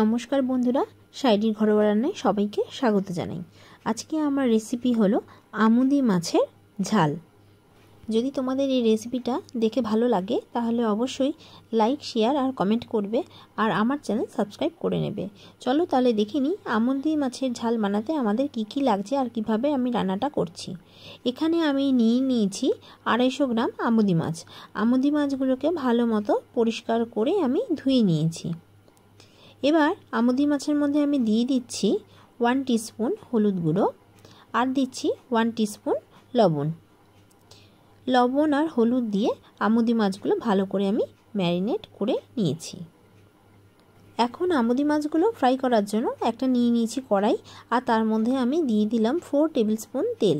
নমস্কার বন্ধুরা, সাইডির ঘরোয়া রান্নায় সবাইকে স্বাগত জানাই। আজকে আমার রেসিপি হলো আমুদি মাছের ঝাল। যদি তোমাদের এই রেসিপিটা দেখে ভালো লাগে, তাহলে অবশ্যই লাইক শেয়ার আর কমেন্ট করবে আর আমার চ্যানেল সাবস্ক্রাইব করে নেবে। চলো তাহলে দেখে নিই আমুদি মাছের ঝাল বানাতে আমাদের কি কি লাগছে আর কীভাবে আমি রান্নাটা করছি। এখানে আমি নিয়ে নিয়েছি আড়াইশো গ্রাম আমুদি মাছ। আমুদি মাছগুলোকে ভালো মতো পরিষ্কার করে আমি ধুয়ে নিয়েছি। এবার আমুদি মাছের মধ্যে আমি দিয়ে দিচ্ছি ওয়ান টিস্পুন হলুদ গুঁড়ো আর দিচ্ছি ওয়ান টিস্পুন লবণ। লবণ আর হলুদ দিয়ে আমুদি মাছগুলো ভালো করে আমি ম্যারিনেট করে নিয়েছি। এখন আমুদি মাছগুলো ফ্রাই করার জন্য একটা নিয়ে নিয়েছি কড়াই আর তার মধ্যে আমি দিয়ে দিলাম ফোর টেবিল স্পুন তেল।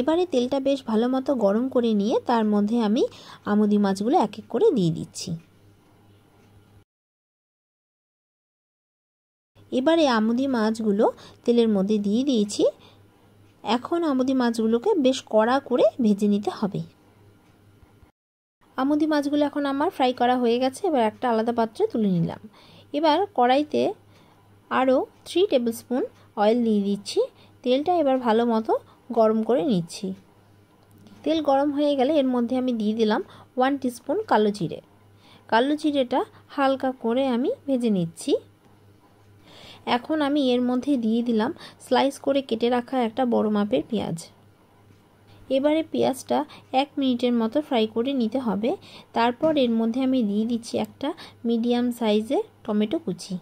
এবারে তেলটা বেশ ভালো মতো গরম করে নিয়ে তার মধ্যে আমি আমুদি মাছগুলো এক এক করে দিয়ে দিচ্ছি। এবারে আমুদি মাছগুলো তেলের মধ্যে দিয়ে দিয়েছি। এখন আমুদি মাছগুলোকে বেশ কড়া করে ভেজে নিতে হবে। আমুদি মাছগুলো এখন আমার ফ্রাই করা হয়ে গেছে, এবার একটা আলাদা পাত্রে তুলে নিলাম। এবার কড়াইতে আরও থ্রি টেবিল স্পুন অয়েল দিয়ে দিচ্ছি। তেলটা এবার ভালো মতো গরম করে নিচ্ছি। তেল গরম হয়ে গেলে এর মধ্যে আমি দিয়ে দিলাম ওয়ান টিস্পুন কালো জিরে। কালো জিরেটা হালকা করে আমি ভেজে নিচ্ছি। এখন আমি এর মধ্যে দিয়ে দিলাম স্লাইস করে কেটে রাখা একটা বড় মাপের পেঁয়াজ। এবারে পেঁয়াজটা এক মিনিটের মতো ফ্রাই করে নিতে হবে। তারপর এর মধ্যে আমি দিয়ে দিচ্ছি একটা মিডিয়াম সাইজের টমেটো কুচি।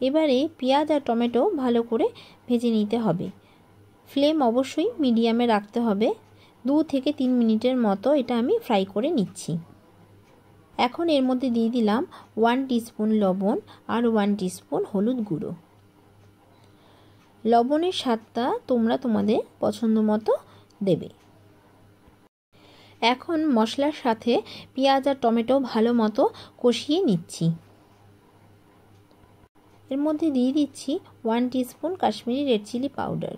এবারে পেঁয়াজ আর টমেটো ভালো করে ভেজে নিতে হবে। ফ্লেম অবশ্যই মিডিয়ামে রাখতে হবে। দু থেকে তিন মিনিটের মতো এটা আমি ফ্রাই করে নিচ্ছি। এখন এর মধ্যে দিয়ে দিলাম ওয়ান টিস্পুন লবণ আর ওয়ান টিস্পুন হলুদ গুঁড়ো। লবণের স্বাদটা তোমরা তোমাদের পছন্দ মতো দেবে। এখন মশলার সাথে পেঁয়াজ আর টমেটো ভালো মতো কষিয়ে নিচ্ছি। এর মধ্যে দিয়ে দিচ্ছি one teaspoon Kashmiri red chilli powder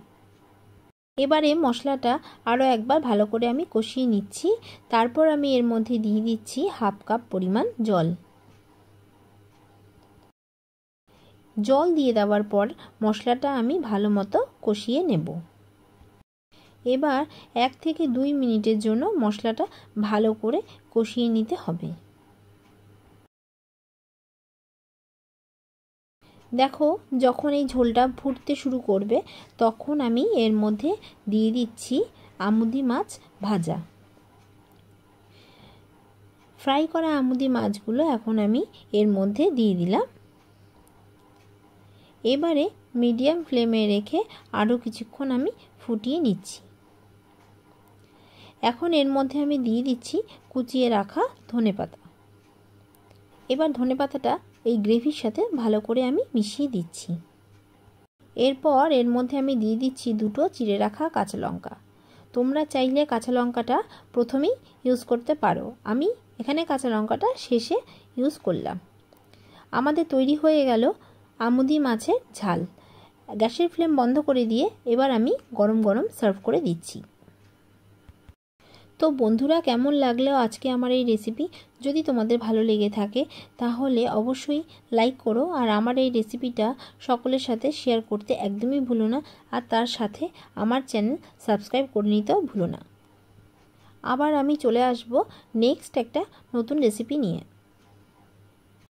এবারে মশলাটা আরও একবার ভালো করে আমি কষিয়ে নিচ্ছি। তারপর আমি এর মধ্যে দিয়ে দিচ্ছি হাফ কাপ পরিমাণ জল। জল দিয়ে দেওয়ার পর মশলাটা আমি ভালো মতো কষিয়ে নেব। এবার এক থেকে দুই মিনিটের জন্য মশলাটা ভালো করে কষিয়ে নিতে হবে। দেখো, যখন এই ঝোলটা ফুটতে শুরু করবে, তখন আমি এর মধ্যে দিয়ে দিচ্ছি আমুদি মাছ ভাজা। ফ্রাই করা আমুদি মাছগুলো এখন আমি এর মধ্যে দিয়ে দিলাম। এবারে মিডিয়াম ফ্লেমে রেখে আরও কিছুক্ষণ আমি ফুটিয়ে নিচ্ছি। এখন এর মধ্যে আমি দিয়ে দিচ্ছি কুচিয়ে রাখা ধনে পাতা এবার ধনে পাতাটা এই গ্রেভির সাথে ভালো করে আমি মিশিয়ে দিচ্ছি। এরপর এর মধ্যে আমি দিয়ে দিচ্ছি দুটো চিড়ে রাখা কাঁচা লঙ্কা। তোমরা চাইলে কাঁচা লঙ্কাটা প্রথমেই ইউজ করতে পারো। আমি এখানে কাঁচা লঙ্কাটা শেষে ইউজ করলাম। আমাদের তৈরি হয়ে গেল আমুদি মাছের ঝাল। গ্যাসের ফ্লেম বন্ধ করে দিয়ে এবার আমি গরম গরম সার্ভ করে দিচ্ছি। তো বন্ধুরা, কেমন লাগলেও আজকে আমার এই রেসিপি যদি তোমাদের ভালো লেগে থাকে, তাহলে অবশ্যই লাইক করো আর আমার এই রেসিপিটা সকলের সাথে শেয়ার করতে একদমই ভুলো না আর তার সাথে আমার চ্যানেল সাবস্ক্রাইব করে নিতেও ভুলো না। আবার আমি চলে আসব নেক্সট একটা নতুন রেসিপি নিয়ে।